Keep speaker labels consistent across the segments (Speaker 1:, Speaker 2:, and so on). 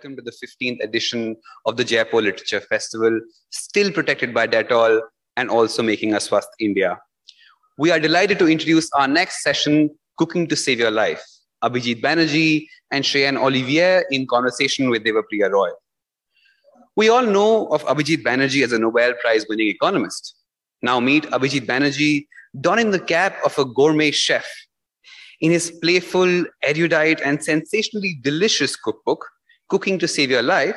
Speaker 1: welcome to the 15th edition of the Jaipur Literature Festival, still protected by Dettol and also making us Swasth India. We are delighted to introduce our next session, Cooking to Save Your Life, Abhijit Banerjee and Cheyenne Olivier in conversation with Devapriya Roy. We all know of Abhijit Banerjee as a Nobel Prize winning economist. Now meet Abhijit Banerjee donning the cap of a gourmet chef in his playful, erudite, and sensationally delicious cookbook, Cooking to Save Your Life,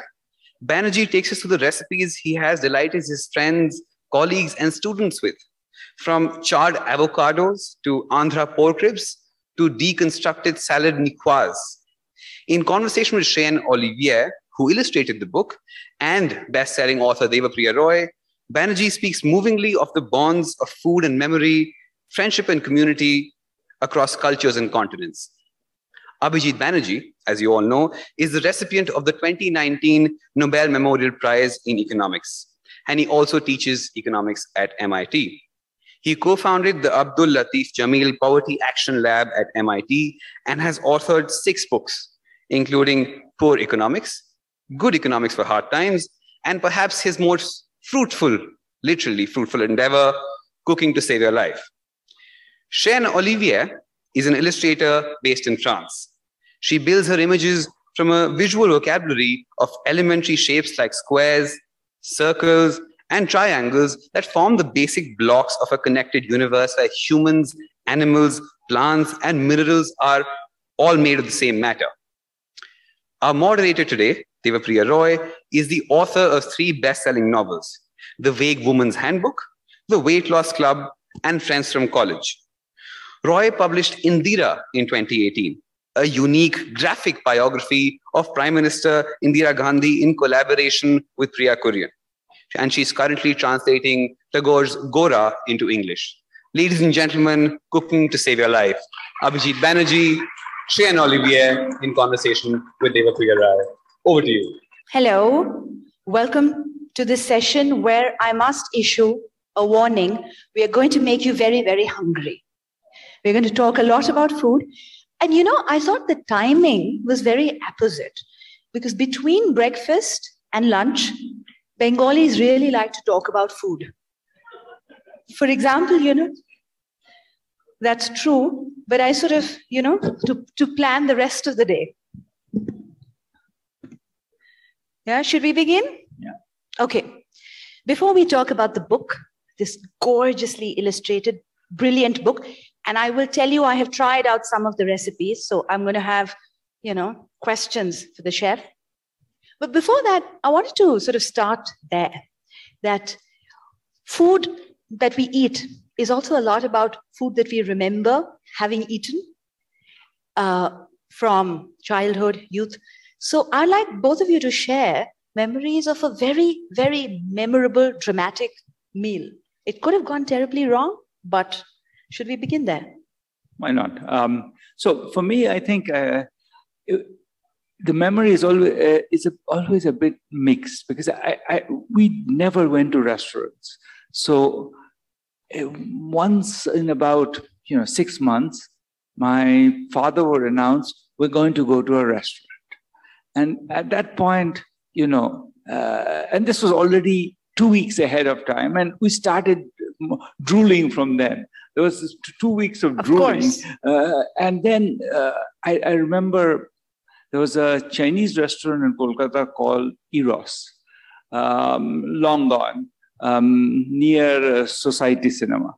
Speaker 1: Banerjee takes us through the recipes he has delighted his friends, colleagues, and students with, from charred avocados to Andhra pork ribs to deconstructed salad niçoise. In conversation with Shane Olivier, who illustrated the book, and best-selling author Devapriya Roy, Banerjee speaks movingly of the bonds of food and memory, friendship and community across cultures and continents. Abhijit Banerjee, as you all know, is the recipient of the 2019 Nobel Memorial Prize in Economics, and he also teaches economics at MIT. He co-founded the Abdul Latif Jameel Poverty Action Lab at MIT and has authored six books, including Poor Economics, Good Economics for Hard Times, and perhaps his most fruitful, literally fruitful endeavor, Cooking to Save Your Life. Cheyenne Olivier is an illustrator based in France. She builds her images from a visual vocabulary of elementary shapes like squares, circles, and triangles that form the basic blocks of a connected universe where humans, animals, plants, and minerals are all made of the same matter. Our moderator today, Devapriya Roy, is the author of three best-selling novels, The Vague Woman's Handbook, The Weight Loss Club, and Friends from College. Roy published Indira in 2018, a unique graphic biography of Prime Minister Indira Gandhi in collaboration with Priya Kuriyan. And she's currently translating Tagore's Gora into English. Ladies and gentlemen, cooking to save your life. Abhijit Banerjee, Cheyenne Olivier in conversation with Devapriya Roy. Over to you.
Speaker 2: Hello, welcome to this session where I must issue a warning. We are going to make you very, very hungry. We're going to talk a lot about food. And you know, I thought the timing was very apposite because between breakfast and lunch, Bengalis really like to talk about food. For example, you know, that's true, but I sort of, you know, to, to plan the rest of the day. Yeah, should we begin?
Speaker 3: Yeah.
Speaker 2: Okay. Before we talk about the book, this gorgeously illustrated, brilliant book, and I will tell you, I have tried out some of the recipes. So I'm going to have, you know, questions for the chef. But before that, I wanted to sort of start there that food that we eat is also a lot about food that we remember having eaten uh, from childhood, youth. So I'd like both of you to share memories of a very, very memorable, dramatic meal. It could have gone terribly wrong, but should we begin there?
Speaker 3: Why not? Um, so for me, I think uh, it, the memory is always uh, is a, always a bit mixed because I, I we never went to restaurants. So uh, once in about you know six months, my father would announce we're going to go to a restaurant, and at that point, you know, uh, and this was already two weeks ahead of time, and we started drooling from them. There was two weeks of,
Speaker 2: Of
Speaker 3: drooling, uh, and then uh, I, I remember there was a Chinese restaurant in Kolkata called Eros, um, long gone, um, near uh, Society Cinema,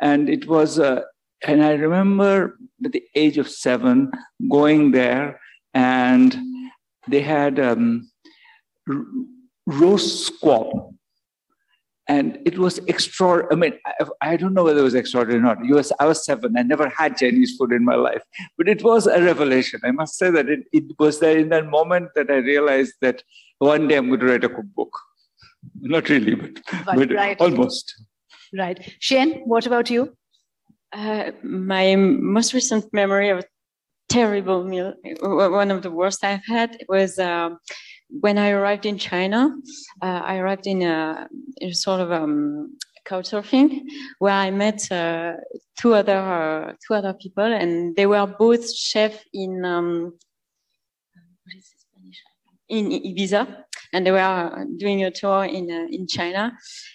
Speaker 3: and it was. Uh, and I remember at the age of seven going there, and they had um, roast squab, and it was extra. I mean, I, I don't know whether it was extraordinary or not. You was, I was seven. I never had Chinese food in my life, but it was a revelation. I must say that it, it was there in that moment that I realized that one day I'm going to write a cookbook. Not really, but,
Speaker 2: But
Speaker 3: but
Speaker 2: right.
Speaker 3: almost.
Speaker 2: Right. Shane, what about you?
Speaker 4: Uh, my most recent memory of a terrible meal, one of the worst I've had, was um when I arrived in China. Uh, I arrived in a, in sort of um, couch surfing where I met uh, two other uh, two other people, and they were both chef in um, in Ibiza, and they were doing a tour in uh, in China,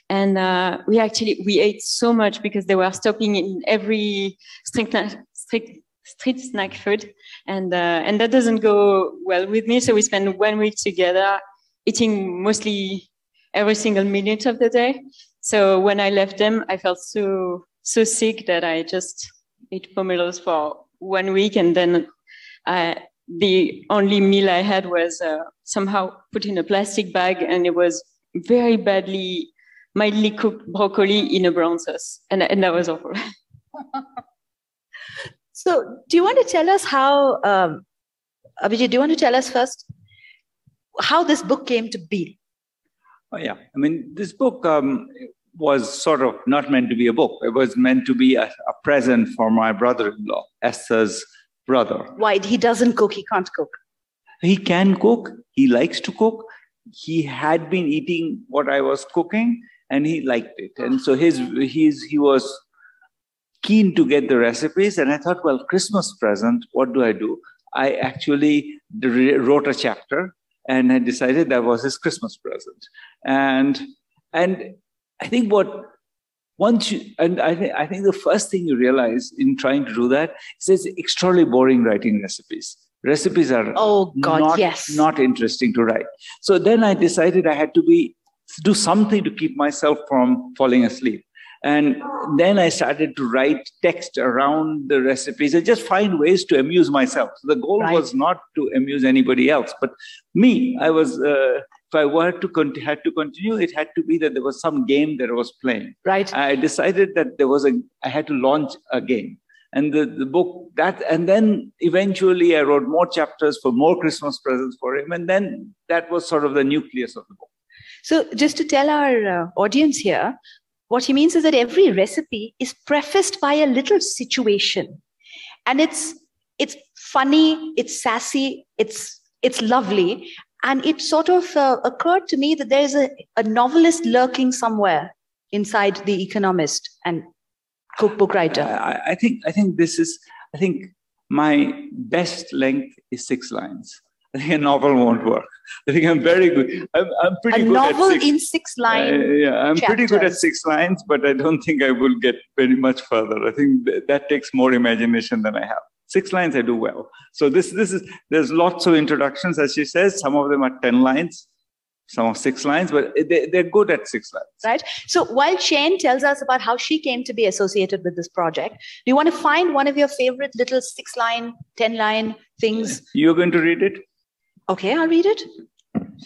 Speaker 4: and uh, we actually we ate so much because they were stopping in every street street street snack food, and uh, and that doesn't go well with me. So we spent one week together, eating mostly every single minute of the day. So when I left them, I felt so so sick that I just ate pomelos for one week, and then I, the only meal I had was uh, somehow put in a plastic bag, and it was very badly, mildly cooked broccoli in a brown sauce, and, and that was awful.
Speaker 2: so, do you want to tell us how, um, Abhijit? Do you want to tell us first how this book came to be?
Speaker 3: Oh, yeah, I mean, this book um, was sort of not meant to be a book. It was meant to be a, a present for my brother-in-law, Esther's brother.
Speaker 2: Why? He doesn't cook. He can't cook.
Speaker 3: He can cook. He likes to cook. He had been eating what I was cooking, and he liked it. And so his he's he was keen to get the recipes. And I thought, well, Christmas present. What do I do? I actually wrote a chapter, and I decided that was his Christmas present. And and I think what once you, and I, th- I think the first thing you realize in trying to do that is it's extraordinarily boring writing recipes. Recipes are
Speaker 2: oh god
Speaker 3: not,
Speaker 2: yes
Speaker 3: not interesting to write. So then I decided I had to be do something to keep myself from falling asleep. And then I started to write text around the recipes and just find ways to amuse myself. So the goal right. was not to amuse anybody else, but me. I was uh, if I were to con- had to continue, it had to be that there was some game that I was playing.
Speaker 2: Right.
Speaker 3: I decided that there was a I had to launch a game. And the, the book that and then eventually I wrote more chapters for more Christmas presents for him. And then that was sort of the nucleus of the book.
Speaker 2: So just to tell our uh, audience here, what he means is that every recipe is prefaced by a little situation. And it's it's funny, it's sassy, it's it's lovely and it sort of uh, occurred to me that there is a, a novelist lurking somewhere inside the economist and cookbook writer.
Speaker 3: I, I, think I think this is I think my best length is six lines. A novel won't work. I think I'm very good. I'm, I'm pretty
Speaker 2: a
Speaker 3: good
Speaker 2: novel
Speaker 3: at six,
Speaker 2: in six lines. Uh,
Speaker 3: yeah, I'm chapters. pretty good at six lines, but I don't think I will get very much further. I think th- that takes more imagination than I have. Six lines I do well. So this this is there's lots of introductions, as she says. Some of them are ten lines, some of six lines, but they, they're good at six lines.
Speaker 2: Right. So while Shane tells us about how she came to be associated with this project, do you want to find one of your favorite little six line, ten line things?
Speaker 3: You're going to read it.
Speaker 2: Okay, I'll read it.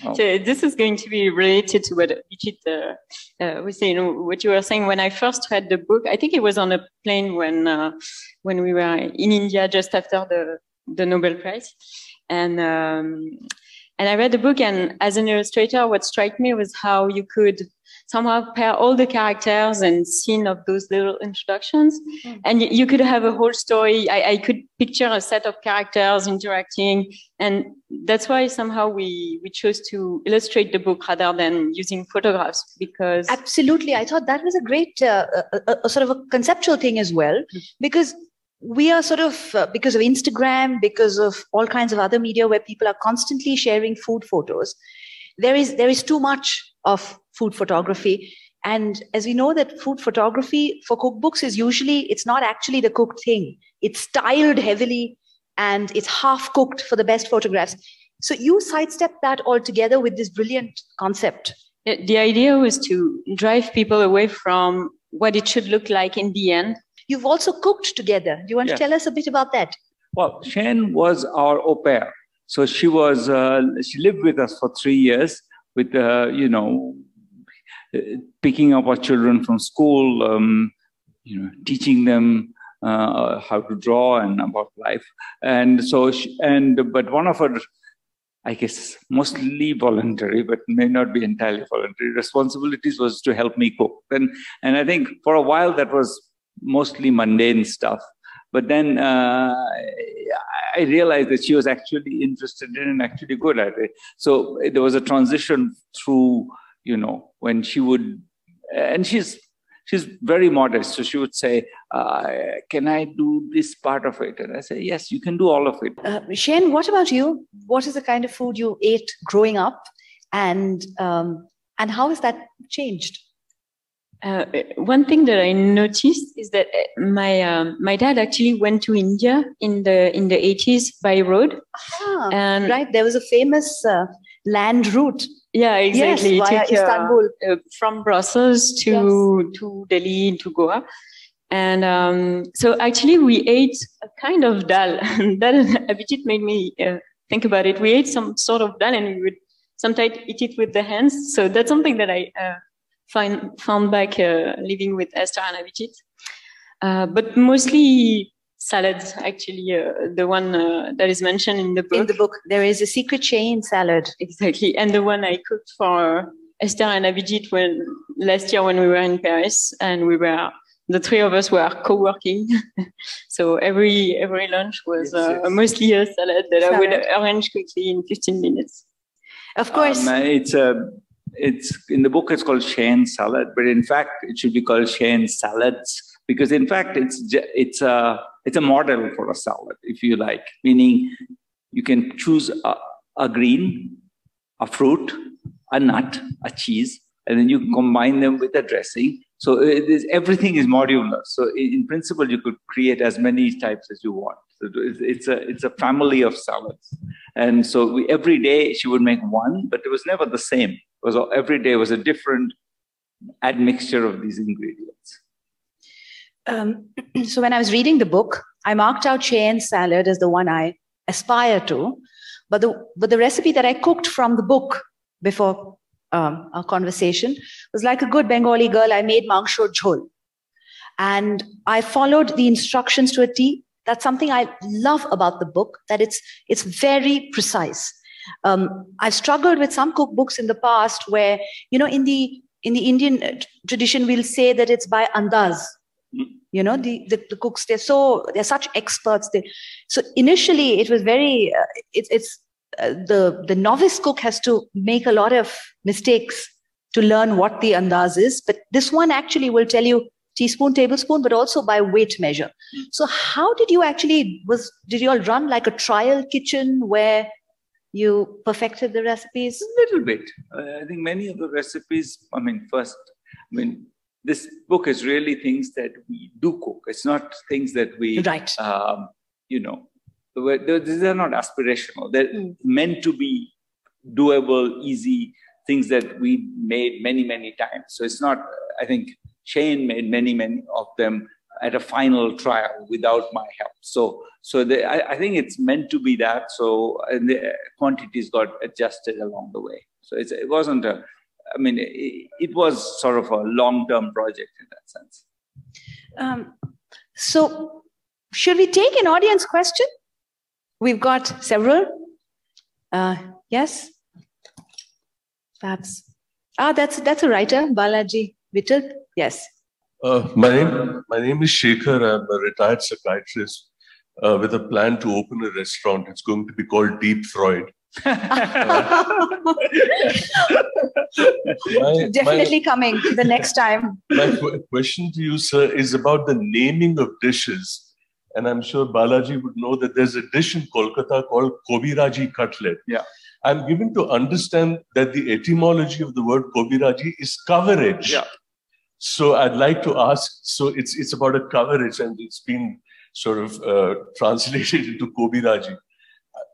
Speaker 4: Oh. So this is going to be related to what Vijit uh, uh, was saying. What you were saying when I first read the book, I think it was on a plane when uh, when we were in India just after the the Nobel Prize, and um, and I read the book. And as an illustrator, what struck me was how you could somehow pair all the characters and scene of those little introductions mm. and you could have a whole story I, I, could picture a set of characters interacting and that's why somehow we we chose to illustrate the book rather than using photographs because
Speaker 2: absolutely i thought that was a great uh, a, a, a, sort of a conceptual thing as well mm. because we are sort of uh, because of instagram because of all kinds of other media where people are constantly sharing food photos there is there is too much of food photography. And as we know that food photography for cookbooks is usually it's not actually the cooked thing. It's styled heavily and it's half cooked for the best photographs. So you sidestep that altogether with this brilliant concept.
Speaker 4: The idea was to drive people away from what it should look like in the end
Speaker 2: you've also cooked together do you want yes. to tell us a bit about that
Speaker 3: well shane was our au pair so she was uh, she lived with us for three years with uh, you know picking up our children from school, um, you know, teaching them uh, how to draw and about life. And so, she, and but one of her, I guess, mostly voluntary, but may not be entirely voluntary responsibilities was to help me cook. And and I think for a while that was mostly mundane stuff. But then uh, I realized that she was actually interested in and actually good at it. So there was a transition through you know, when she would, and she's she's very modest. So she would say, uh, "Can I do this part of it?" And I say, "Yes, you can do all of it."
Speaker 2: Uh, Shane, what about you? what is the kind of food you ate growing up, and um, and how has that changed?
Speaker 4: Uh, one thing that I noticed is that uh, my um, my dad actually went to India in the in the 80s by road.
Speaker 2: Ah,
Speaker 4: And-
Speaker 2: right, there was a famous uh, land route.
Speaker 4: Yeah, exactly.
Speaker 2: Yes, via
Speaker 4: Take,
Speaker 2: Istanbul.
Speaker 4: uh, from Brussels to to Delhi to Goa, and um, so actually we ate a kind of dal. that Abhijit made me uh, think about it. We ate some sort of dal, and we would sometimes eat it with the hands. So that's something that I uh, find found back uh, living with Esther and Abhijit. Uh, but mostly salads, actually, uh, the one uh, that is mentioned in the book.
Speaker 2: In the book, there is a secret Cheyenne salad.
Speaker 4: Exactly. And the one I cooked for Esther and Abhijit when last year when we were in Paris and we were the three of us were co-working. so every every lunch was
Speaker 3: Yes,
Speaker 4: uh,
Speaker 3: yes.
Speaker 4: mostly a salad that I would arrange quickly in 15 minutes.
Speaker 2: Of course,
Speaker 3: Um, it's a, it's in the book. It's called Cheyenne salad, but in fact, it should be called Cheyenne salads because in fact, it's it's a it's a model for a salad, if you like. Meaning, you can choose a, a green, a fruit, a nut, a cheese, and then you combine them with a dressing. So it is, everything is modular. So in principle, you could create as many types as you want. It's, a it's a family of salads. And so we, every day she would make one, but it was never the same. It was every day was a different admixture of these ingredients.
Speaker 2: um, so when I was reading the book, I marked out Cheyenne salad as the one I aspire to, but the but the recipe that I cooked from the book before um, our conversation was like a good Bengali girl. I made mangsho jhol, and I followed the instructions to a T. That's something I love about the book. That it's it's very precise. Um, I've struggled with some cookbooks in the past where you know in the in the Indian uh, tradition we'll say that it's by andaz you know the, the, the cooks they're so they're such experts they so initially it was very uh, it's it's uh, the the novice cook has to make a lot of mistakes to learn what the andaz is but this one actually will tell you teaspoon tablespoon but also by weight measure so how did you actually was did you all run like a trial kitchen where you perfected the recipes
Speaker 3: A little bit. Uh, I think many of the recipes, I mean, first, I mean, this book is really things that we do cook. It's not things that we,
Speaker 2: right
Speaker 3: um, you know, these are not aspirational. They're
Speaker 2: Mm.
Speaker 3: meant to be doable, easy things that we made many, many times. So it's not, I think Shane made many, many of them at a final trial without my help. So, so I, I think it's meant to be that. So and the quantities got adjusted along the way. So it wasn't a, I mean, it, it was sort of a long-term project in that sense.
Speaker 2: Um, so, should we take an audience question? We've got several. Uh, yes, perhaps. Ah, that's that's a writer, Balaji Vittal. Yes.
Speaker 5: Uh, my name, my name is Shekhar. I'm a retired psychiatrist uh, with a plan to open a restaurant. It's going to be called Deep Freud. My,
Speaker 2: Definitely coming the next time.
Speaker 5: my, my qu- question to you, sir, is about the naming of dishes. And I'm sure Balaji would know that there's a dish in Kolkata called Kobiraji cutlet.
Speaker 3: Yeah.
Speaker 5: I'm given to understand that the etymology of the word Kobiraji is coverage.
Speaker 3: Yeah.
Speaker 5: So I'd like to ask. So it's it's about a coverage, and it's been sort of uh, translated into Kobiraji.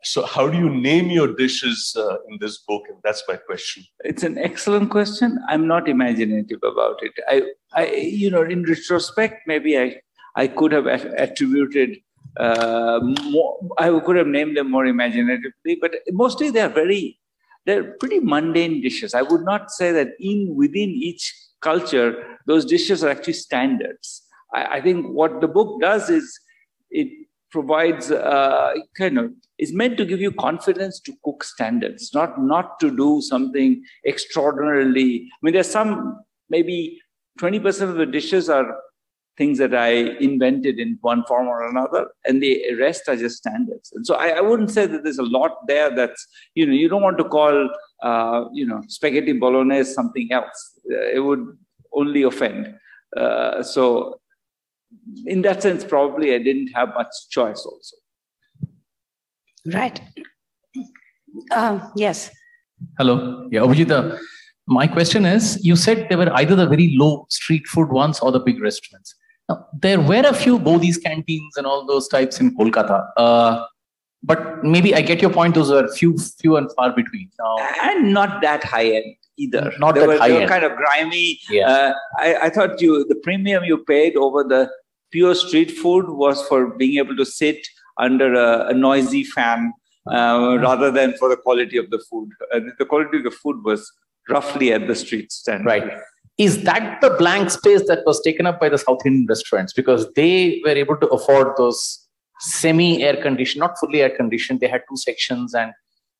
Speaker 5: So how do you name your dishes uh, in this book? And that's my question.
Speaker 3: It's an excellent question. I'm not imaginative about it. I, I, you know, in retrospect, maybe I, I could have attributed uh, more. I could have named them more imaginatively, but mostly they are very, they're pretty mundane dishes. I would not say that in within each culture, those dishes are actually standards. I, I think what the book does is it provides uh, kind of is meant to give you confidence to cook standards, not not to do something extraordinarily. I mean, there's some maybe 20% of the dishes are things that I invented in one form or another, and the rest are just standards. And so I, I wouldn't say that there's a lot there that's, you know, you don't want to call, uh, you know, spaghetti bolognese something else. Uh, it would only offend. Uh, so in that sense, probably I didn't have much choice also.
Speaker 2: Right. Uh, yes.
Speaker 6: Hello. Yeah, Abhijita. My question is you said there were either the very low street food ones or the big restaurants. Now, there were a few Bodhi's canteens and all those types in Kolkata. Uh, but maybe I get your point, those are few, few and far between. Now,
Speaker 3: and not that high end either.
Speaker 6: Not
Speaker 3: they
Speaker 6: that
Speaker 3: were,
Speaker 6: high
Speaker 3: they were kind of grimy.
Speaker 6: Yeah.
Speaker 3: Uh, I, I thought you the premium you paid over the pure street food was for being able to sit under a, a noisy fan uh, rather than for the quality of the food. Uh, the quality of the food was roughly at the street stand.
Speaker 6: Right. Is that the blank space that was taken up by the South Indian restaurants? Because they were able to afford those semi air conditioned, not fully air conditioned. They had two sections and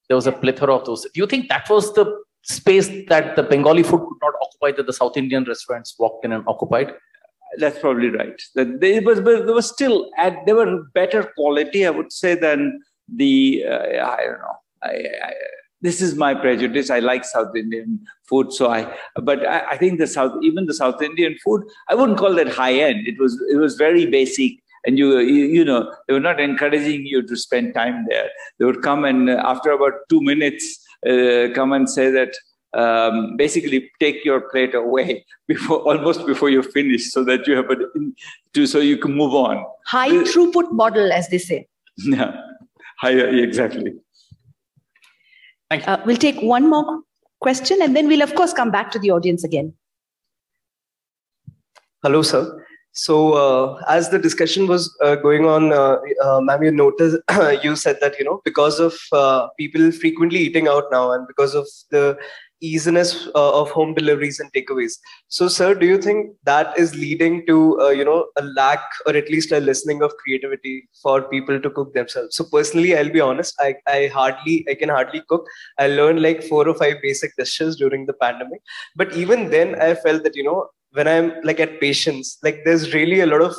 Speaker 6: there was a plethora of those. Do you think that was the space that the Bengali food could not occupy that the South Indian restaurants walked in and occupied?
Speaker 3: That's probably right. That they was, but they were still at they were better quality, I would say, than the uh, I don't know. I, I, this is my prejudice. I like South Indian food, so I. But I, I think the South, even the South Indian food, I wouldn't call that high end. It was it was very basic, and you you, you know they were not encouraging you to spend time there. They would come and after about two minutes, come and say that um, basically take your plate away before almost before you finish, so that you have a to so you can move on.
Speaker 2: High
Speaker 3: Uh,
Speaker 2: throughput model, as they say.
Speaker 3: Yeah, higher exactly.
Speaker 2: thank Uh, we'll take one more question and then we'll, of course, come back to the audience again.
Speaker 7: Hello, sir. So, uh, as the discussion was uh, going on, uh, uh, ma'am, you noticed you said that you know because of uh, people frequently eating out now, and because of the easiness uh, of home deliveries and takeaways. So, sir, do you think that is leading to you know a lack or at least a lessening of creativity for people to cook themselves? So, personally, I'll be honest, I, I hardly I can hardly cook. I learned like four or five basic dishes during the pandemic, but even then, I felt that you know when I'm like at patience, like there's really a lot of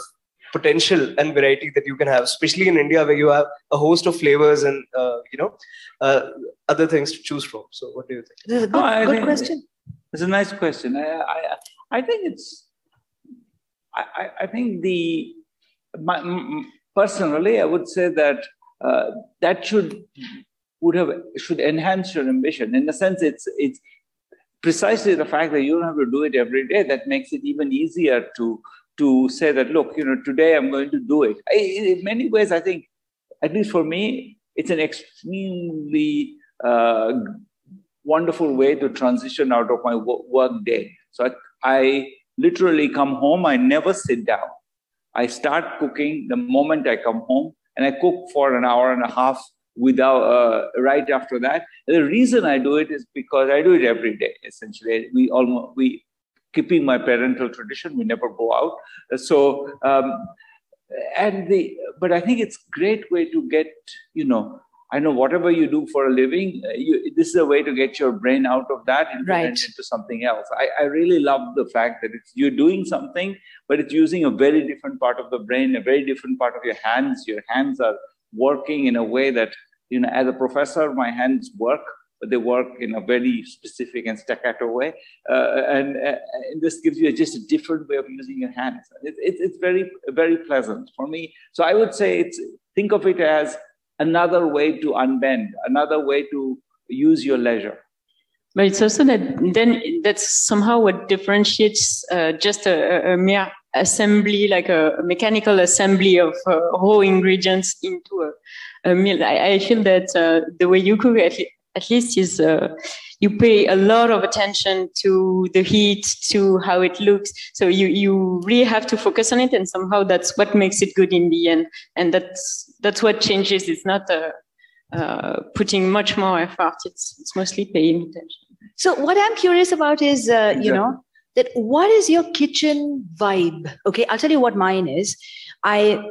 Speaker 7: potential and variety that you can have, especially in India where you have a host of flavors and uh, you know uh, other things to choose from. So, what do you think?
Speaker 2: This is a good,
Speaker 3: No, I
Speaker 2: good
Speaker 3: think-
Speaker 2: question.
Speaker 3: It's a nice question. I, I, I think it's, I, I- I think the, my, m- personally, I would say that uh, that should, would have, should enhance your ambition. In the sense, it's, it's precisely the fact that you don't have to do it every day that makes it even easier to, to say that, look, you know, today I'm going to do it. I, in many ways, I think, at least for me, it's an extremely uh, wonderful way to transition out of my work day. So I, I literally come home, I never sit down. I start cooking the moment I come home, and I cook for an hour and a half without uh, right after that. And the reason I do it is because I do it every day. Essentially, we almost we keeping my parental tradition. We never go out. So um, and the but I think it's great way to get you know I know whatever you do for a living, uh, you, this is a way to get your brain out of that and
Speaker 2: Right.
Speaker 3: into something else. I, I really love the fact that it's, you're doing something, but it's using a very different part of the brain, a very different part of your hands. Your hands are working in a way that, you know, as a professor, my hands work, but they work in a very specific and staccato way. Uh, and, uh, and this gives you just a different way of using your hands. It, it, it's very, very pleasant for me. So I would say it's, think of it as another way to unbend, another way to use your leisure.
Speaker 4: But it's also that then that's somehow what differentiates uh, just a, a- mere assembly, like a, a mechanical assembly of uh, raw ingredients into a, a meal. I, I feel that uh, the way you cook, at, at least, is uh, you pay a lot of attention to the heat, to how it looks. So you you really have to focus on it, and somehow that's what makes it good in the end. And that's that's what changes. It's not a uh, putting much more effort. It's, it's mostly paying attention.
Speaker 2: So what I'm curious about is, uh, you
Speaker 3: Yeah.
Speaker 2: know, that what is your kitchen vibe? Okay, I'll tell you what mine is. I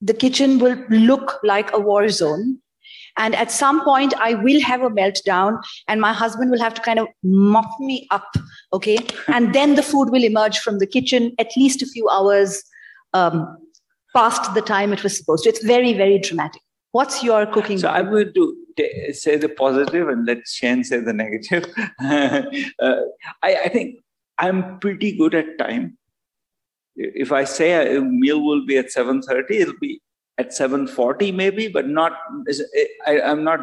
Speaker 2: the kitchen will look like a war zone. And at some point, I will have a meltdown, and my husband will have to kind of mop me up. Okay. and then the food will emerge from the kitchen at least a few hours um, past the time it was supposed to. It's very, very dramatic. What's your cooking?
Speaker 3: So? I'm going to say the positive and let Shane say the negative. uh, I, I think I'm pretty good at time. If I say a meal will be at 7.30, it'll be at 7.40 maybe, but not, I, I'm not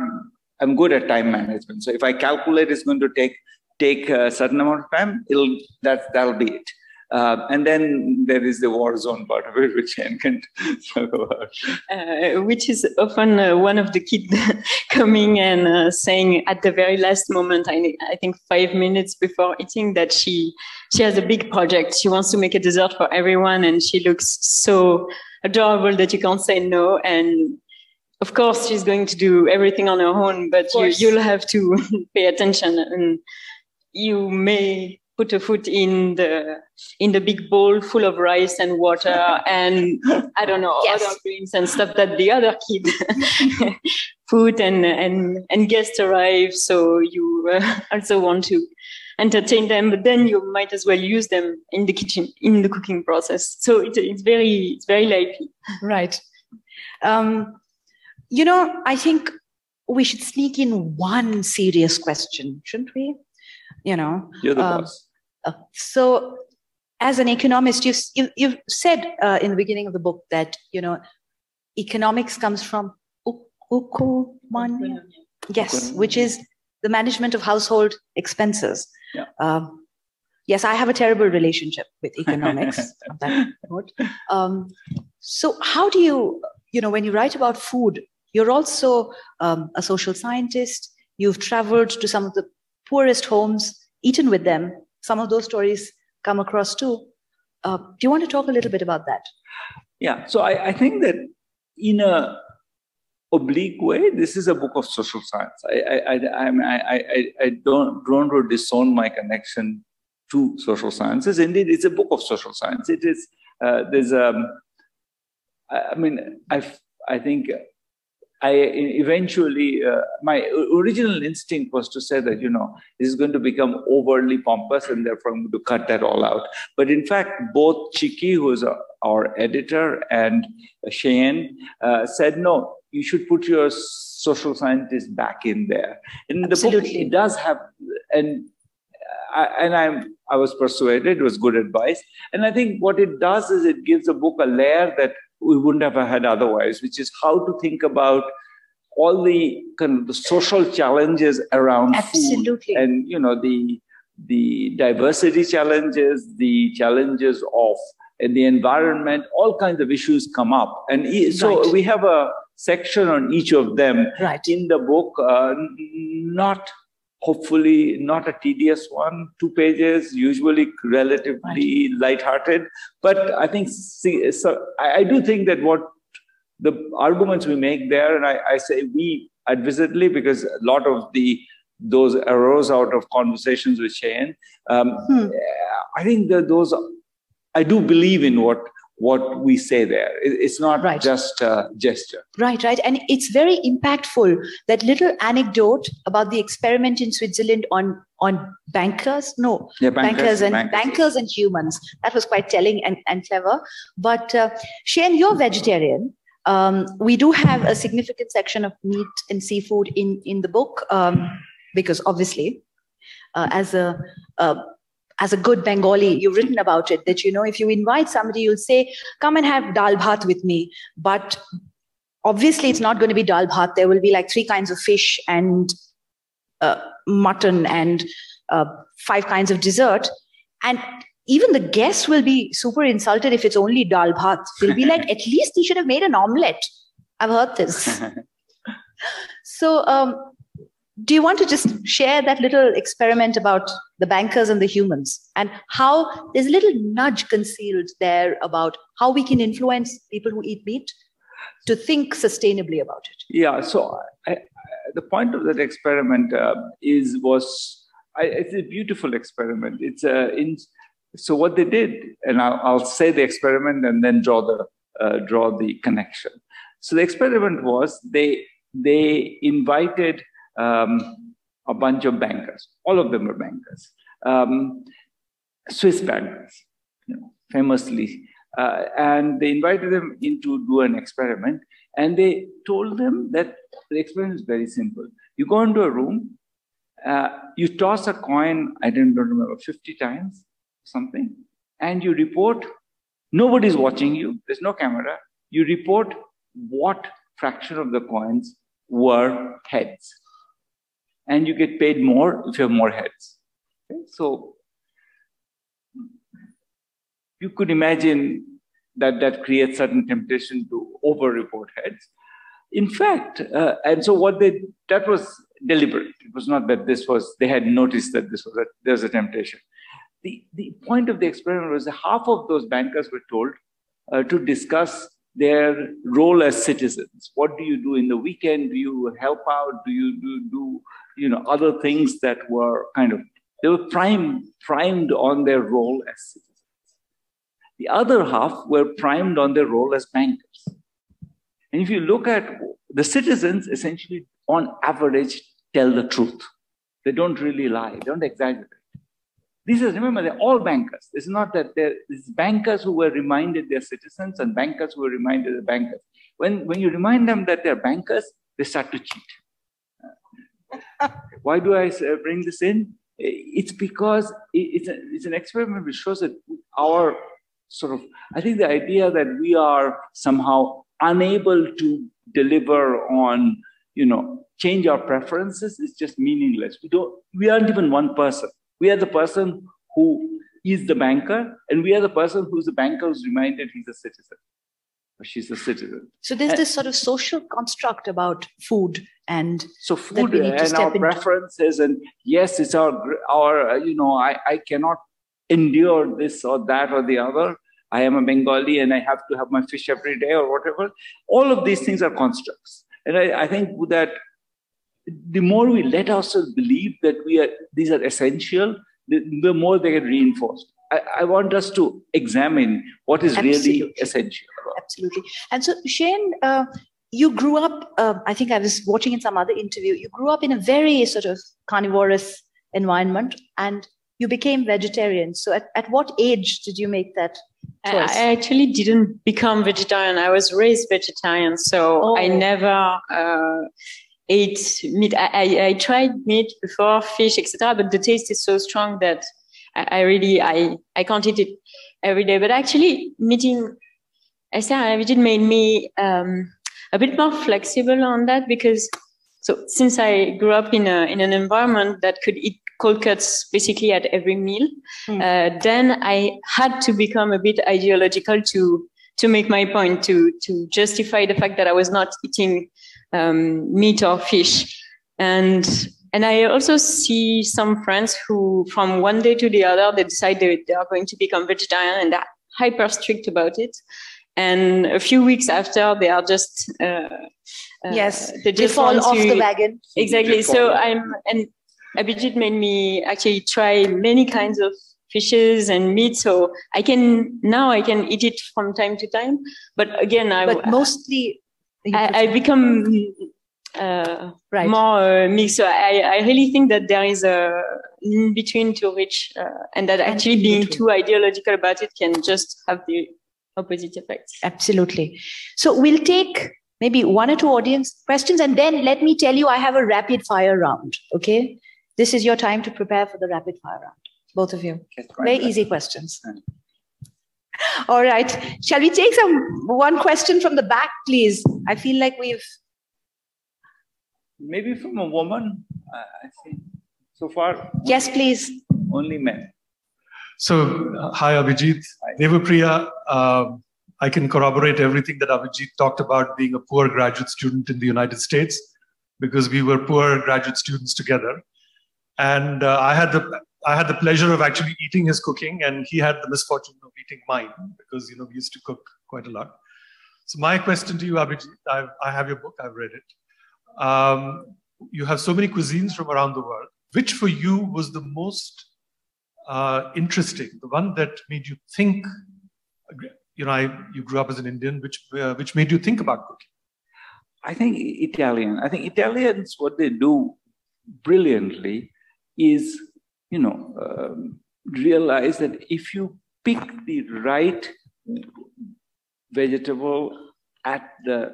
Speaker 3: I'm good at time management. So if I calculate it's going to take take a certain amount of time, it'll that that'll be it. Uh, and then there is the war zone part of it, which I can talk about.
Speaker 4: Uh, which is often uh, one of the kids coming and uh, saying at the very last moment, I, I think five minutes before eating, that she she has a big project. She wants to make a dessert for everyone, and she looks so adorable that you can't say no. And of course, she's going to do everything on her own, but you, you'll have to pay attention, and you may put a foot in the in the big bowl full of rice and water and I don't know yes. other greens and stuff that the other kid put and and and guests arrive. So you uh, also want to entertain them, but then you might as well use them in the kitchen in the cooking process. So it's it's very it's very lively.
Speaker 2: Right. Um, you know, I think we should sneak in one serious question, shouldn't we? You know,
Speaker 3: you're the um, boss.
Speaker 2: So, as an economist, you've, you, you've said uh, in the beginning of the book that, you know, economics comes from oikonomia. Yes, which is the management of household expenses.
Speaker 3: Yeah.
Speaker 2: Um, yes, I have a terrible relationship with economics. um, so, how do you, you know, when you write about food, you're also um, a social scientist. You've traveled to some of the poorest homes, eaten with them, some of those stories come across too. Uh, do you want to talk a little bit about that?
Speaker 3: Yeah, so I, I think that in a oblique way, this is a book of social science. I, I, I, I, I, I don't, don't disown my connection to social sciences. Indeed, it's a book of social science. It is, uh, there's, um, I mean, I, I think I eventually, uh, my original instinct was to say that, you know, this is going to become overly pompous and therefore I'm going to cut that all out. But in fact, both Chiki, who's our editor, and Cheyenne uh, said, no, you should put your social scientist back in there. In
Speaker 2: Absolutely.
Speaker 3: the book, it does have, and I, and I'm, I was persuaded, it was good advice. And I think what it does is it gives a book a layer that we wouldn't have had otherwise, which is how to think about all the kind of the social challenges around
Speaker 2: Absolutely.
Speaker 3: food and you know the the diversity challenges, the challenges of the environment, all kinds of issues come up. And so right. we have a section on each of them
Speaker 2: right.
Speaker 3: in the book, uh, not hopefully not a tedious one, two pages, usually relatively light-hearted. But I think see, so I, I, do think that what the arguments we make there, and I, I say we advisedly because a lot of the those arose out of conversations with Cheyenne. Um, hmm. I think that those I do believe in what what we say there. It's not right. just a gesture.
Speaker 2: Right, right. And it's very impactful. That little anecdote about the experiment in Switzerland on on bankers, no,
Speaker 3: yeah, bankers,
Speaker 2: bankers and
Speaker 3: bankers.
Speaker 2: bankers and humans. That was quite telling and, and clever. But uh, Shane, you're vegetarian. Um, we do have a significant section of meat and seafood in in the book um, because obviously, uh, as a, a as a good Bengali, you've written about it that, you know, if you invite somebody, you'll say, come and have dal bhat with me. But obviously, it's not going to be dal bhat. There will be like three kinds of fish and uh, mutton and uh, five kinds of dessert. And even the guests will be super insulted if it's only dal bhat. They'll be like, at least he should have made an omelette. I've heard this. so, um, do you want to just share that little experiment about the bankers and the humans? And how there's a little nudge concealed there about how we can influence people who eat meat to think sustainably about it.
Speaker 3: Yeah so I, I, the point of that experiment uh, is was I, it's a beautiful experiment. It's a uh, in, so what they did and I'll, I'll, say the experiment and then draw the uh, draw the connection. So the experiment was they they invited um, a bunch of bankers. All of them were bankers. Um, Swiss bankers, you know, famously. Uh, and they invited them in to do an experiment. And they told them that the experiment is very simple. You go into a room, uh, you toss a coin, I don't remember, 50 times, something, and you report. Nobody's watching you, there's no camera. You report what fraction of the coins were heads and you get paid more if you have more heads. Okay? So you could imagine that that creates certain temptation to over-report heads. In fact, uh, and so what they that was deliberate. It was not that this was they had noticed that this was a, there was a temptation. The the point of the experiment was that half of those bankers were told uh, to discuss their role as citizens. What do you do in the weekend? Do you help out? Do you do, do you know other things that were kind of they were primed primed on their role as citizens. The other half were primed on their role as bankers. And if you look at the citizens, essentially, on average, tell the truth. They don't really lie, they don't exaggerate. These is, remember, they're all bankers. It's not that they're it's bankers who were reminded they're citizens and bankers who were reminded they're bankers. When, when you remind them that they're bankers, they start to cheat. Why do I bring this in? It's because it's, a, it's an experiment which shows that our sort of, I think the idea that we are somehow unable to deliver on, you know, change our preferences is just meaningless. We don't, we aren't even one person. We are the person who is the banker, and we are the person who's the banker who's reminded he's a citizen. Or she's a citizen.
Speaker 2: So there's and, this sort of social construct about food and
Speaker 3: so food and our into. preferences, and yes, it's our our uh, you know I I cannot endure this or that or the other. I am a Bengali and I have to have my fish every day or whatever. All of these things are constructs. And I, I think that the more we let ourselves believe that we are these are essential, the, the more they get reinforced. I, I, want us to examine what is Absolutely. really essential.
Speaker 2: Absolutely. And so, Shane, uh, you grew up, uh, I think I was watching in some other interview, you grew up in a very sort of carnivorous environment and you became vegetarian. So, at, at what age did you make that choice?
Speaker 4: I actually didn't become vegetarian. I was raised vegetarian. So, oh. I never. Uh, ate meat. I, I, I, tried meat before, fish, etc. But the taste is so strong that I, I, really I I can't eat it every day. But actually, meeting Esther it made me um, a bit more flexible on that because so since I grew up in a in an environment that could eat cold cuts basically at every meal, mm. uh, then I had to become a bit ideological to to make my point to to justify the fact that I was not eating um, meat or fish. And and I also see some friends who, from one day to the other, they decide they, they are going to become vegetarian and they're hyper strict about it. And a few weeks after, they are just uh, uh,
Speaker 2: yes, they just they fall off to, the wagon.
Speaker 4: Exactly. So I'm and Abhijit made me actually try many kinds of fishes and meat so i can now i can eat it from time to time but again i
Speaker 2: but mostly
Speaker 4: I, I become uh, right. more uh, mixed. So I, I really think that there is a in between to reach, uh, and that actually and being too ideological about it can just have the opposite effect.
Speaker 2: Absolutely. So we'll take maybe one or two audience questions, and then let me tell you, I have a rapid fire round. Okay, this is your time to prepare for the rapid fire round, both of you. Very easy questions. All right. Shall we take some one question from the back, please? I feel like we've
Speaker 3: maybe from a woman. I think so far.
Speaker 2: Yes, please.
Speaker 3: Only men.
Speaker 8: So, uh, hi, Abhijit. Devapriya. Uh, I can corroborate everything that Abhijit talked about being a poor graduate student in the United States because we were poor graduate students together. And uh, I had the I had the pleasure of actually eating his cooking, and he had the misfortune of eating mine because you know we used to cook quite a lot. So my question to you, Abhijit, I've, I have your book, I've read it. Um, you have so many cuisines from around the world. Which for you was the most uh, interesting, the one that made you think? You know, I, you grew up as an Indian, which uh, which made you think about cooking.
Speaker 3: I think Italian. I think Italians, what they do brilliantly is you know, um, realize that if you pick the right vegetable at the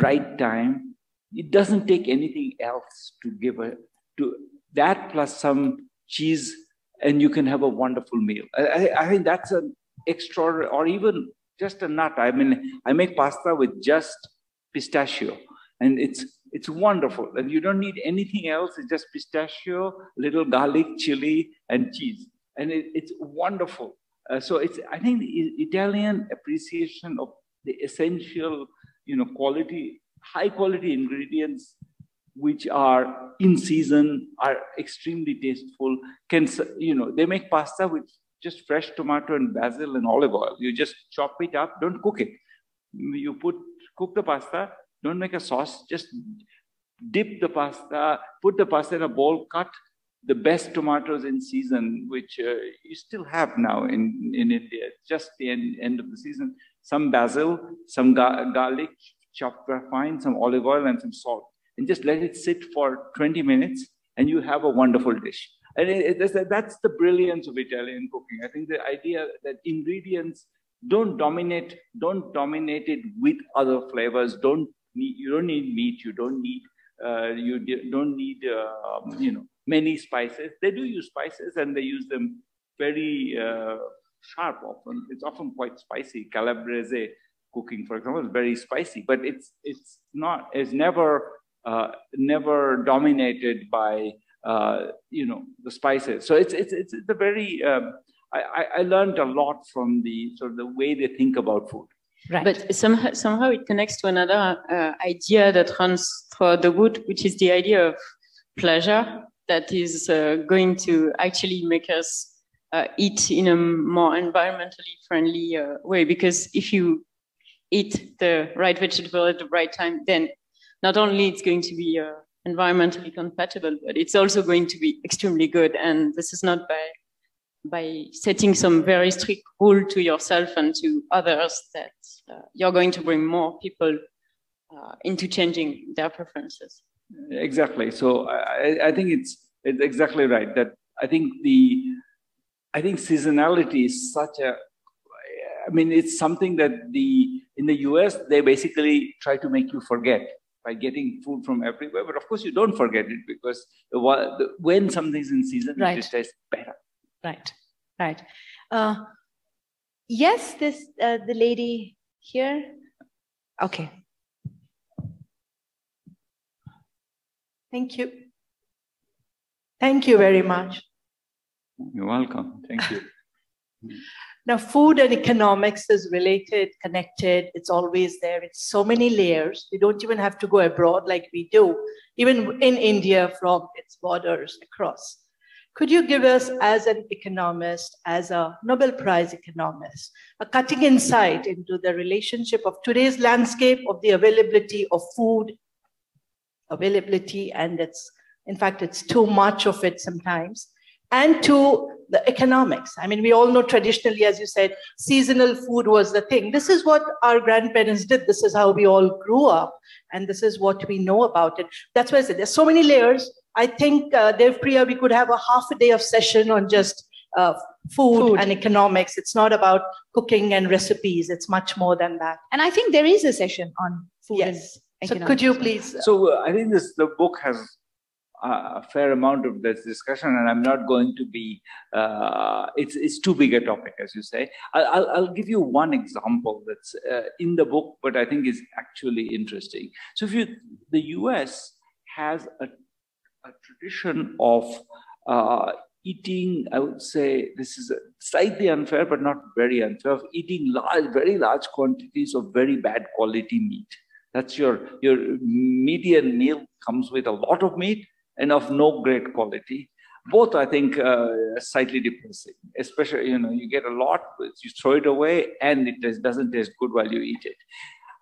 Speaker 3: right time, it doesn't take anything else to give a to that plus some cheese, and you can have a wonderful meal. I, I think that's an extraordinary, or even just a nut. I mean, I make pasta with just pistachio, and it's It's wonderful. And you don't need anything else. It's just pistachio, little garlic, chili, and cheese. And it, it's wonderful. Uh, so it's, I think the Italian appreciation of the essential, you know, quality, high quality ingredients which are in season, are extremely tasteful. Can you know they make pasta with just fresh tomato and basil and olive oil. You just chop it up. Don't cook it. You put cook the pasta. Don't make a sauce. Just dip the pasta. Put the pasta in a bowl. Cut the best tomatoes in season, which uh, you still have now in, in India, just the end, end of the season. Some basil, some ga garlic, chopped fine, some olive oil, and some salt and just let it sit for 20 minutes and you have a wonderful dish. And it, it, that's the brilliance of Italian cooking. I think the idea that ingredients don't dominate, don't dominate it with other flavors. Don't you don't need meat. You don't need, uh, you don't need, uh, you know, many spices. They do use spices and they use them very uh, sharp often. It's often quite spicy. Calabrese cooking, for example, is very spicy, but it's, it's not, it's never uh, never dominated by uh, you know the spices. So it's it's it's, a very um, I, I learned a lot from the sort of the way they think about food.
Speaker 4: Right. But somehow, somehow it connects to another uh, idea that runs through the book, which is the idea of pleasure that is uh, going to actually make us uh, eat in a more environmentally friendly uh, way. Because if you eat the right vegetable at the right time, then not only it's going to be uh, environmentally compatible, but it's also going to be extremely good. And this is not by by setting some very strict rule to yourself and to others that uh, you're going to bring more people uh, into changing their preferences.
Speaker 3: Exactly. So I, I think it's it's exactly right that I think the I think seasonality is such a I mean, it's something that the in the US they basically try to make you forget by getting food from everywhere. But of course, you don't forget it because when something's in season, right. it tastes better.
Speaker 2: Right, right. Uh, yes, this uh, the lady here. Okay.
Speaker 9: Thank you. Thank you very much.
Speaker 3: You're welcome. Thank you.
Speaker 9: Now, food and economics is related, connected. It's always there. It's so many layers. We don't even have to go abroad like we do, even in India from its borders across. Could you give us, as an economist, as a Nobel Prize economist, a cutting insight into the relationship of today's landscape of the availability of food, availability, and it's, in fact, it's too much of it sometimes, and to the economics. I mean, we all know traditionally, as you said, seasonal food was the thing. This is what our grandparents did. This is how we all grew up. And this is what we know about it. That's why I said there's so many layers. I think, uh, Devapriya, we could have a half a day of session on just uh, food, food, and economics. It's not about cooking and recipes. It's much more than that.
Speaker 2: And I think there is a session on food.
Speaker 9: Yes. so could you please?
Speaker 3: So uh, I think this the book has a fair amount of this discussion, and I'm not going to be. Uh, it's it's too big a topic, as you say. I'll I'll give you one example that's uh, in the book, but I think is actually interesting. So if you, the U.S. has a a tradition of uh, eating. I would say this is slightly unfair, but not very unfair. Of eating large, very large quantities of very bad quality meat. That's your your median meal comes with a lot of meat and of no great quality. Both, I think, uh, slightly depressing. Especially, you know, you get a lot, you throw it away, and it doesn't taste good while you eat it.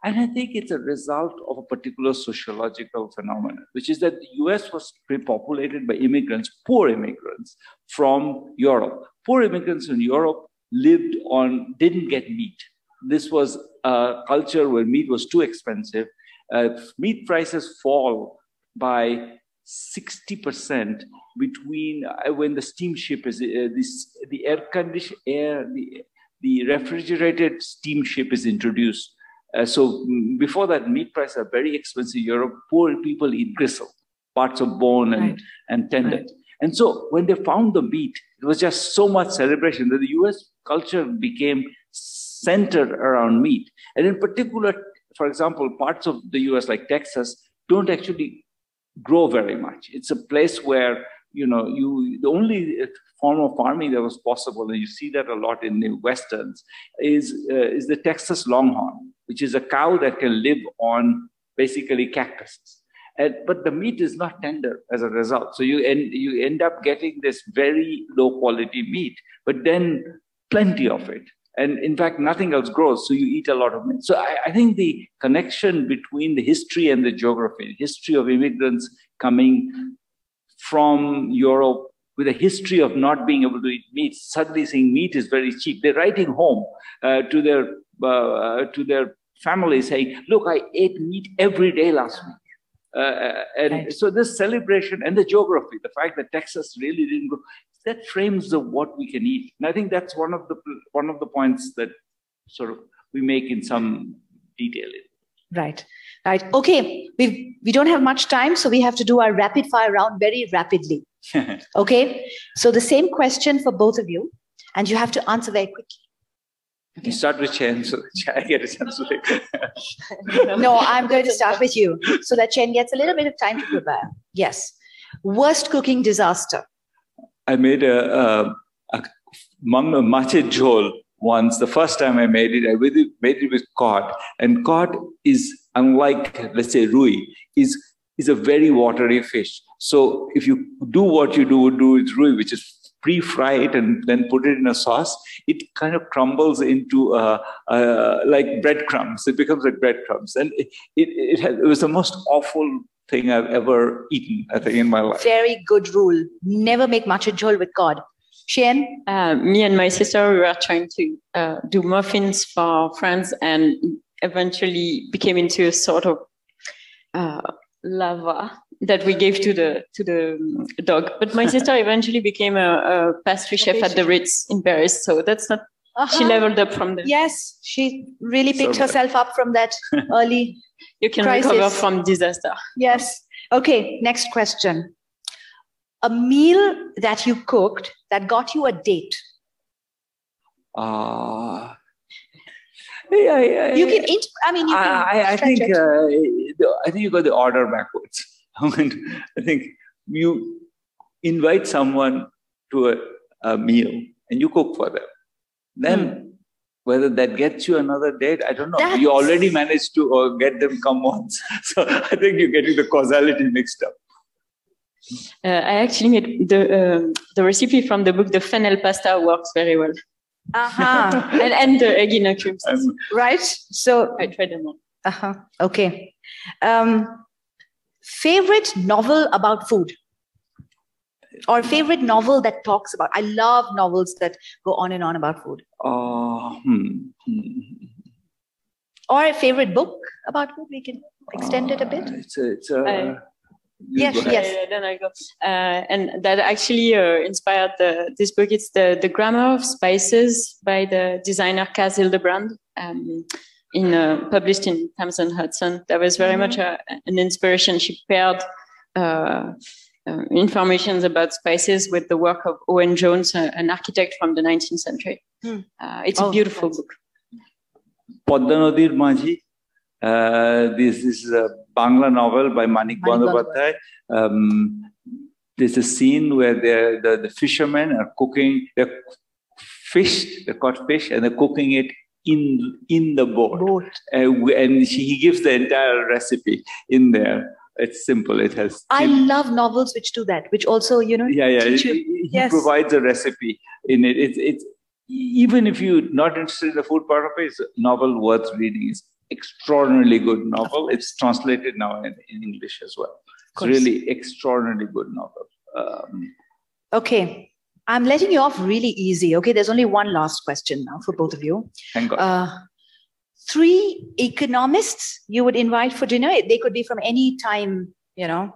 Speaker 3: And I think it's a result of a particular sociological phenomenon, which is that the US was repopulated by immigrants, poor immigrants from Europe. Poor immigrants in Europe lived on, didn't get meat. This was a culture where meat was too expensive. Uh, meat prices fall by 60% between uh, when the steamship is uh, this the air condition air the, the refrigerated steamship is introduced uh, so mm, before that meat prices are very expensive europe poor people eat gristle parts of bone and, right. and tendon right. and so when they found the meat it was just so much celebration that the us culture became centered around meat and in particular for example parts of the us like texas don't actually grow very much. It's a place where you know you the only form of farming that was possible, and you see that a lot in the westerns, is uh, is the Texas Longhorn, which is a cow that can live on basically cactuses. And, but the meat is not tender as a result. So you end you end up getting this very low quality meat, but then plenty of it. And in fact, nothing else grows, so you eat a lot of meat. So I, I think the connection between the history and the geography, history of immigrants coming from Europe with a history of not being able to eat meat, suddenly saying meat is very cheap. They're writing home uh, to their uh, to their family saying, "Look, I ate meat every day last week." Uh, and right. so this celebration and the geography, the fact that Texas really didn't go, that frames the what we can eat. And I think that's one of the one of the points that sort of we make in some detail.
Speaker 2: Right. Right. Okay. We we don't have much time, so we have to do our rapid fire round very rapidly. okay. So the same question for both of you, and you have to answer very quickly.
Speaker 3: You start with Cheyenne, so I get a chance
Speaker 2: to No, I'm going to start with you so that Cheyenne gets a little bit of time to prepare. Yes. Worst cooking disaster.
Speaker 3: I made a, a, a jhol once. The first time I made it, I made it with cod. And cod is, unlike, let's say, rui, is, is a very watery fish. So if you do what you do, do with rui, which is pre-fry it and then put it in a sauce, it kind of crumbles into uh, uh, like breadcrumbs. It becomes like breadcrumbs, and it it, it, has, it was the most awful thing I've ever eaten. I think in my life.
Speaker 2: Very good rule: never make macher jhol with cod. Cheyenne?
Speaker 4: Uh, me and my sister we were trying to uh, do muffins for friends, and eventually became into a sort of uh, lava that we gave to the to the dog. But my sister eventually became a, a pastry chef at the Ritz in Paris, so that's not. Uh-huh. She leveled up from that.
Speaker 2: Yes, she really picked so herself up from that early.
Speaker 4: you can
Speaker 2: crisis.
Speaker 4: recover from disaster.
Speaker 2: Yes. Okay. Next question. A meal that you cooked that got you a date.
Speaker 3: Ah. Uh,
Speaker 2: yeah, you can. Int- I mean, you can.
Speaker 3: I, I think. Uh, I think you got the order backwards. I think you invite someone to a, a, meal and you cook for them. Then hmm. whether that gets you another date, I don't know. That's... You already managed to uh, get them come once. So I think you're getting the causality mixed up.
Speaker 4: Uh, I actually made the um, the recipe from the book. The fennel pasta works very well.
Speaker 2: Uh-huh.
Speaker 4: and, and the egg in a cream sauce.
Speaker 2: Right. So
Speaker 4: I tried them all.
Speaker 2: Uh-huh. Okay. Um, favorite novel about food or favorite novel that talks about i love novels that go on and on about food
Speaker 3: uh, hmm, hmm.
Speaker 2: or a favorite book about food we can extend uh, it a bit
Speaker 3: it's a, it's a uh,
Speaker 2: yes yes
Speaker 4: yeah, then i go uh, and that actually uh, inspired the, this book it's the the grammar of spices by the designer Caz Hildebrand um, in uh, published in Thames and Hudson. That was very mm-hmm. much a, an inspiration. She paired uh, uh, information about spices with the work of Owen Jones, uh, an architect from the 19th century. Mm. it's oh, a beautiful book.
Speaker 3: Padma Majhi. Uh, this is a Bangla novel by Manik Bandyopadhyay. Um, there's a scene where the, the fishermen are cooking, they're fish, they caught fish, and they're cooking it in in the boat, boat. Uh, and she, he gives the entire recipe in there. It's simple it has
Speaker 2: i love novels which do that which also you know
Speaker 3: yeah yeah it, he yes. provides a recipe in it. It's it's even if you're not interested in the food part of it it's a novel worth reading. It's extraordinarily good novel it's translated now in, in english as well it's really extraordinarily good novel um,
Speaker 2: okay I'm letting you off really easy. Okay, there's only one last question now for both of you.
Speaker 3: Thank God. Uh,
Speaker 2: three economists you would invite for dinner. They could be from any time, you know.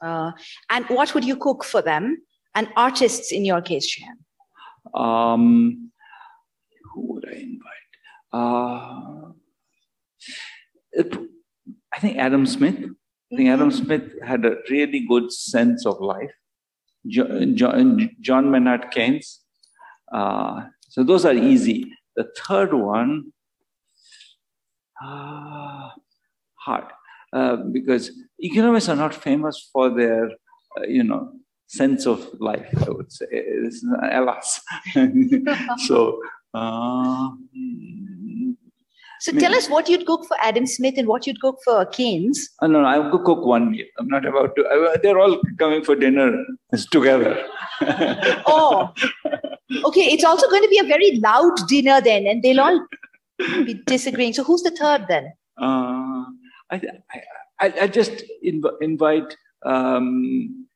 Speaker 2: Uh, and what would you cook for them? And artists in your case, Cheyenne.
Speaker 3: Um, who would I invite? Uh, I think Adam Smith. I think Adam mm-hmm. Smith had a really good sense of life. John, John Maynard Keynes. Uh, so those are easy. The third one, uh, hard, uh, because economists are not famous for their, uh, you know, sense of life, I would say. Is, alas. so, uh,
Speaker 2: So tell us what you'd cook for Adam Smith and what you'd cook for Keynes.
Speaker 3: Oh, no, no, I will cook one meal. I'm not about to. I, they're all coming for dinner together.
Speaker 2: Oh, okay. It's also going to be a very loud dinner then, and they'll all be disagreeing. So who's the third then?
Speaker 3: Uh, I, I, I just inv- invite um,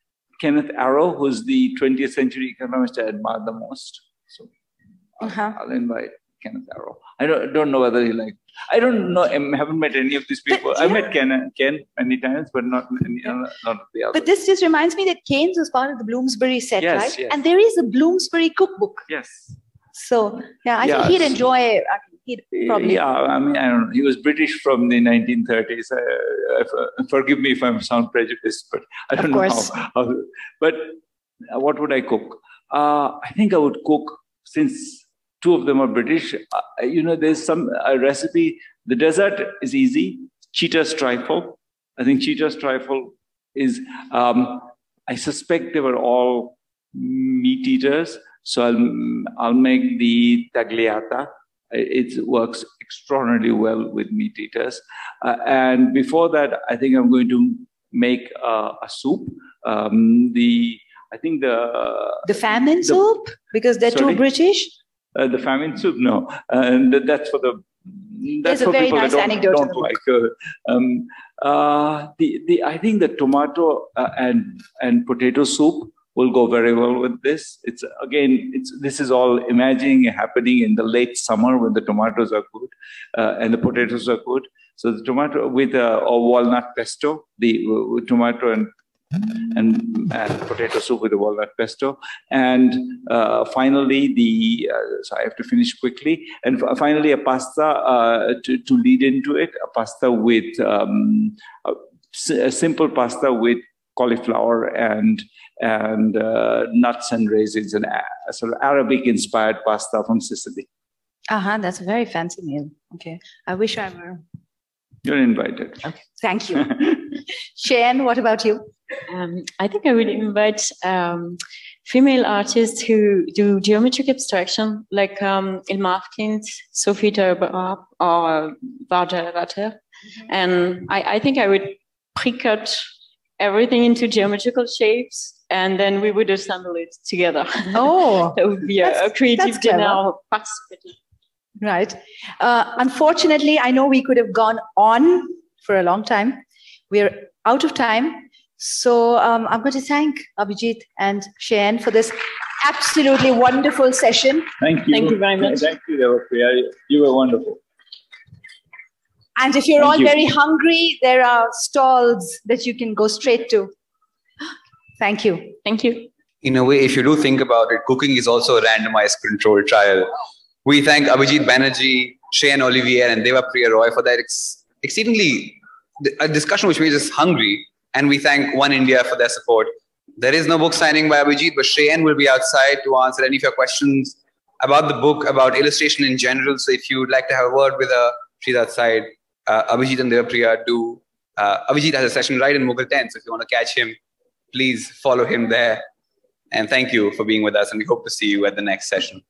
Speaker 3: Kenneth Arrow, who's the 20th century economist I admire the most. So
Speaker 2: Uh-huh.
Speaker 3: I'll invite Kenneth Arrow. I don't, don't know whether he like. I don't know. I haven't met any of these people. I
Speaker 2: yeah.
Speaker 3: met Ken, Ken many times, but not any, uh, not the other.
Speaker 2: But this just reminds me that Keynes was part of the Bloomsbury set,
Speaker 3: Yes,
Speaker 2: right?
Speaker 3: yes.
Speaker 2: And there is a Bloomsbury cookbook.
Speaker 3: yes.
Speaker 2: So yeah, I
Speaker 3: Yeah,
Speaker 2: think he'd enjoy. I mean, he'd probably.
Speaker 3: Yeah, I mean, I don't know. He was British from the 1930s. Uh, uh, forgive me if I'm sound prejudiced, but I don't know how, how. But uh, what would I cook? Uh, I think I would cook since two of them are British. Uh, you know, there's some a recipe. The dessert is easy. Cheetah's trifle. I think cheetah's trifle is. Um, I suspect they were all meat eaters, so I'll I'll make the tagliata. It works extraordinarily well with meat eaters. Uh, and before that, I think I'm going to make uh, a soup. Um, the I think the
Speaker 2: The famine soup because they're
Speaker 3: Sorry?
Speaker 2: too British.
Speaker 3: Uh, the famine soup. No, and that's for the that's
Speaker 2: a
Speaker 3: for people
Speaker 2: nice
Speaker 3: that don't, don't like. Uh, um, uh, the the I think the tomato uh, and and potato soup will go very well with this. It's again, it's this is all imagining happening in the late summer when the tomatoes are good uh, and the potatoes are good. So the tomato with uh, or walnut pesto, the tomato and and, and potato soup with the walnut pesto. And uh, finally, the uh, so I have to finish quickly. And finally, a pasta uh, to, to lead into it, a pasta with um, a, a simple pasta with cauliflower and and uh, nuts and raisins, and a sort of Arabic-inspired pasta from Sicily.
Speaker 2: Uh huh. That's a very fancy meal. Okay. I wish I were.
Speaker 3: You're invited.
Speaker 2: Okay. Thank you. Cheyenne, what about you?
Speaker 4: Um, I think I would invite um, female artists who do geometric abstraction, like um, Hilma af Klint, Sophie or Varja Ratter. And I, I think I would pre-cut everything into geometrical shapes, and then we would assemble it together.
Speaker 2: Oh,
Speaker 4: that would be a, a creative dinner. participative.
Speaker 2: right. Uh, unfortunately, I know we could have gone on for a long time. We're out of time. So um, I'm going to thank Abhijit and Cheyenne for this absolutely wonderful session.
Speaker 3: Thank you.
Speaker 4: Thank you very much.
Speaker 3: Thank you, Devapriya. You were wonderful.
Speaker 2: And if you're
Speaker 3: Thank
Speaker 2: all
Speaker 3: you.
Speaker 2: very hungry, there are stalls that you can go straight to. Thank you.
Speaker 4: Thank you.
Speaker 1: in a way, if you do think about it, cooking is also a randomized controlled trial. We thank Abhijit Banerjee, Cheyenne Olivier, and Devapriya Roy for that ex- exceedingly a discussion which made us hungry. And we thank Oneindia for their support. There is no book signing by Abhijit, but Cheyenne will be outside to answer any of your questions about the book, about illustration in general. So if you'd like to have a word with her, she's outside. Uh, Abhijit and Devapriya do. Uh, Abhijit has a session right in Mughal 10, so if you want to catch him, please follow him there. And thank you for being with us, and we hope to see you at the next session.